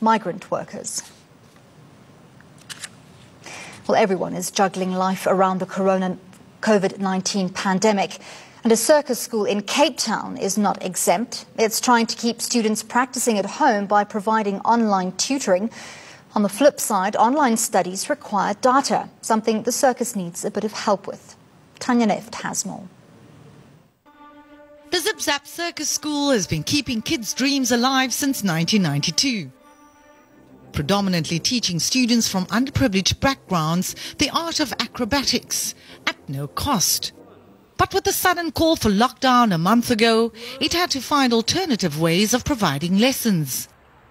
migrant workers. Well, everyone is juggling life around the corona COVID 19 pandemic. And a circus school in Cape Town is not exempt. It's trying to keep students practicing at home by providing online tutoring. On the flip side, online studies require data, something the circus needs a bit of help with. Tanya Nefdt has more. The Zip Zap Circus School has been keeping kids' dreams alive since 1992. Predominantly teaching students from underprivileged backgrounds the art of acrobatics at no cost. But with the sudden call for lockdown a month ago, it had to find alternative ways of providing lessons.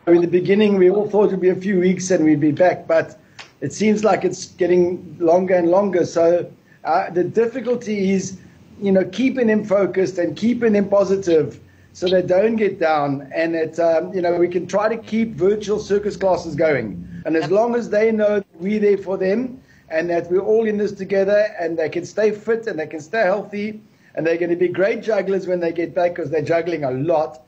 In the beginning, we all thought it would be a few weeks and we'd be back, but it seems like it's getting longer and longer. So uh, the difficulty is, you know, keeping them focused and keeping them positive so they don't get down. And it, um, you know, we can try to keep virtual circus classes going. And as long as they know we're there for them, and that we're all in this together and they can stay fit and they can stay healthy and they're going to be great jugglers when they get back because they're juggling a lot.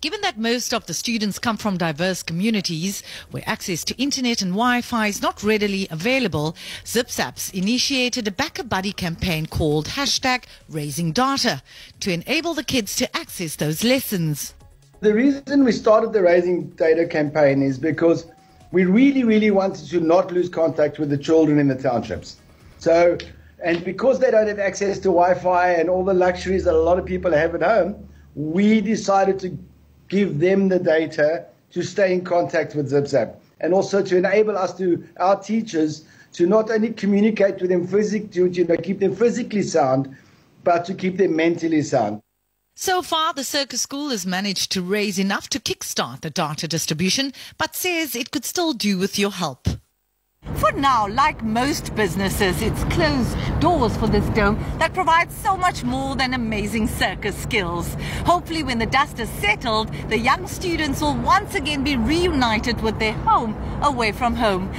Given that most of the students come from diverse communities where access to internet and Wi-Fi is not readily available, ZipZaps initiated a BackaBuddy campaign called hashtag Raising Data to enable the kids to access those lessons. The reason we started the Raising Data campaign is because we really, really wanted to not lose contact with the children in the townships. So, and because they don't have access to Wi-Fi and all the luxuries that a lot of people have at home, we decided to give them the data to stay in contact with ZipZap and also to enable us to, our teachers, to not only communicate with them physically, to you know, keep them physically sound, but to keep them mentally sound. So far, the circus school has managed to raise enough to kickstart the data distribution, but says it could still do with your help. For now, like most businesses, it's closed doors for this dome that provides so much more than amazing circus skills. Hopefully, when the dust has settled, the young students will once again be reunited with their home away from home.